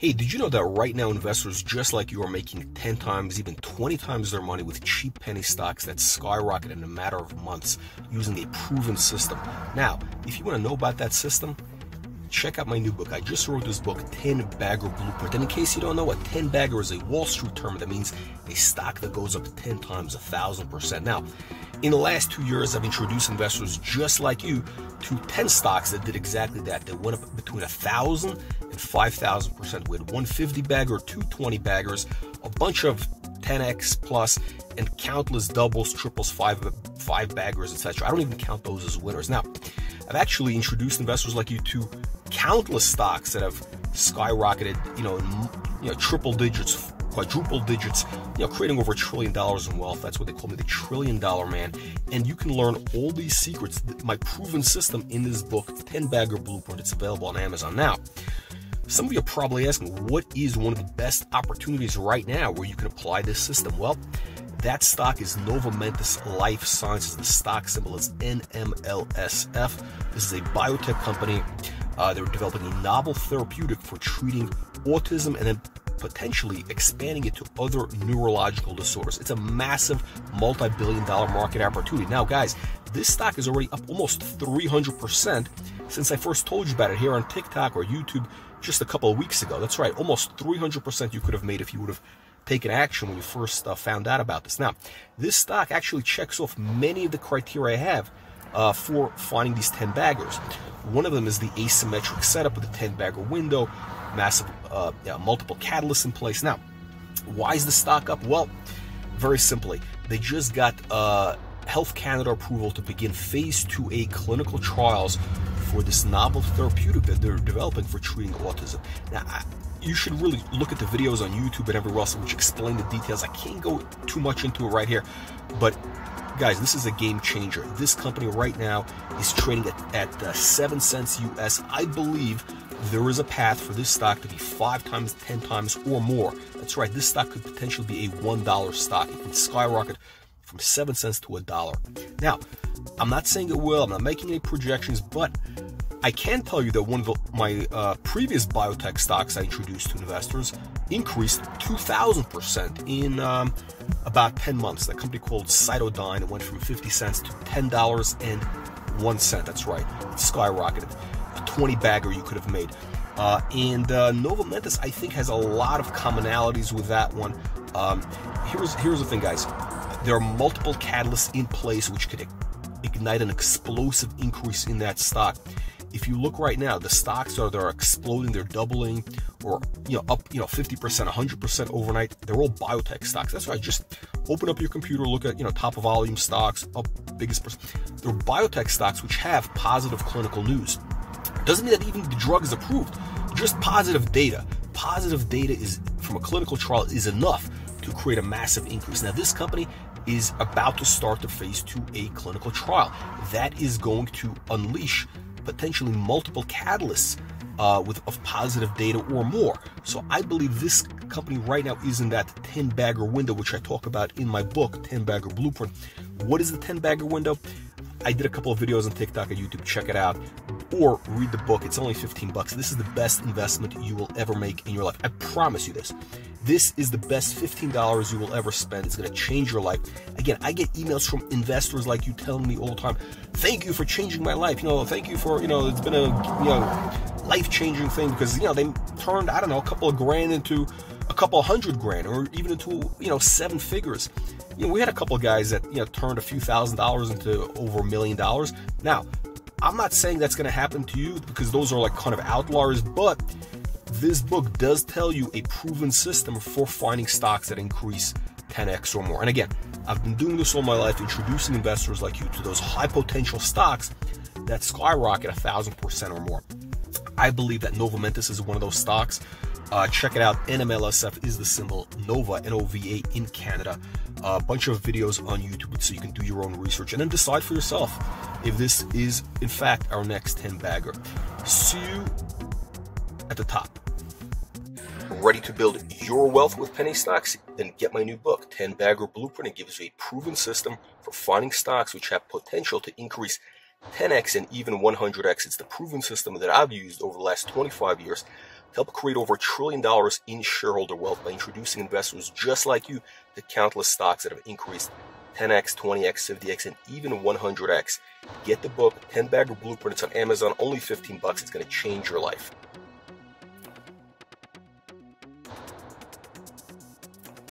Hey, did you know that right now investors just like you are making 10 times, even 20 times their money with cheap penny stocks that skyrocket in a matter of months using a proven system? Now, if you want to know about that system, check out my new book. I just wrote this book, 10 Bagger Blueprint. And in case you don't know a 10 Bagger is a Wall Street term that means a stock that goes up 10 times, a thousand percent. Now, in the last two years, I've introduced investors just like you to 10 stocks that did exactly that. They went up between a thousand and 5,000%. We had 150 bagger, 220 baggers, a bunch of 10x plus, and countless doubles, triples, five five baggers, etc. I don't even count those as winners. Now, I've actually introduced investors like you to countless stocks that have skyrocketed, you know, you know, triple digits, quadruple digits, you know, creating over a trillion dollars in wealth. That's what they call me, the trillion dollar man. And you can learn all these secrets, my proven system in this book, 10 Bagger Blueprint. It's available on Amazon now. Some of you are probably asking, what is one of the best opportunities right now where you can apply this system? Well, that stock is Nova Mentis Life Sciences. The stock symbol is NMLSF. This is a biotech company. Uh, they're developing a novel therapeutic for treating autism and potentially expanding it to other neurological disorders. It's a massive multi billion dollar market opportunity. Now, guys, this stock is already up almost 300% since I first told you about it here on TikTok or YouTube just a couple of weeks ago. That's right, almost 300% you could have made if you would have taken action when you first uh, found out about this. Now, this stock actually checks off many of the criteria I have uh, for finding these 10 baggers. One of them is the asymmetric setup with the 10 bagger window, massive uh, multiple catalysts in place. Now, why is the stock up? Well, very simply, they just got uh, Health Canada approval to begin phase 2A clinical trials for this novel therapeutic that they're developing for treating autism. Now, you should really look at the videos on YouTube and everywhere else which explain the details. I can't go too much into it right here, but guys, this is a game changer. This company right now is trading at, at uh, 7 cents US. I believe there is a path for this stock to be five times, 10 times, or more. That's right, this stock could potentially be a $1 stock. It can skyrocket from 7 cents to a dollar. Now, I'm not saying it will, I'm not making any projections, but I can tell you that one of the, my uh, previous biotech stocks I introduced to investors increased 2,000% in um, about 10 months. That company called CytoDyn, went from 50 cents to $10 and one cent. That's right, skyrocketed. A 20 bagger you could have made. Uh, and uh, Nova Mentis, I think, has a lot of commonalities with that one. Um, here's here's the thing, guys. There are multiple catalysts in place which could ignite an explosive increase in that stock if you look right now, the stocks are they're exploding, they're doubling, or you know up you know 50%, 100% overnight. They're all biotech stocks. That's right. Just open up your computer, look at you know top of volume stocks, up biggest. They're biotech stocks which have positive clinical news. Doesn't mean that even the drug is approved. Just positive data. Positive data is from a clinical trial is enough to create a massive increase. Now this company is about to start the phase 2A clinical trial. That is going to unleash potentially multiple catalysts uh, with of positive data or more. So I believe this company right now is in that 10 bagger window, which I talk about in my book, 10 bagger blueprint. What is the 10 bagger window? I did a couple of videos on TikTok and YouTube. Check it out or read the book. It's only 15 bucks. This is the best investment you will ever make in your life. I promise you this. This is the best $15 you will ever spend. It's going to change your life. Again, I get emails from investors like you telling me all the time, thank you for changing my life. You know, thank you for, you know, it's been a, you know, life-changing thing because, you know, they turned, I don't know, a couple of grand into a couple hundred grand or even into, you know, seven figures. You know, we had a couple of guys that, you know, turned a few thousand dollars into over a million dollars. Now, I'm not saying that's going to happen to you because those are like kind of outliers, but this book does tell you a proven system for finding stocks that increase 10x or more. And again, I've been doing this all my life, introducing investors like you to those high potential stocks that skyrocket a thousand percent or more. I believe that Nova Mentis is one of those stocks. Uh, check it out. NMLSF is the symbol Nova, N O V A in Canada. A bunch of videos on YouTube so you can do your own research and then decide for yourself if this is, in fact, our next 10 bagger. See you at the top. Ready to build your wealth with penny stocks? Then get my new book, 10 Bagger Blueprint. It gives you a proven system for finding stocks which have potential to increase 10x and even 100x. It's the proven system that I've used over the last 25 years. To help create over a trillion dollars in shareholder wealth by introducing investors just like you to countless stocks that have increased 10x, 20x, 50x, and even 100x. Get the book, 10 Bagger Blueprint. It's on Amazon, only 15 bucks. It's going to change your life.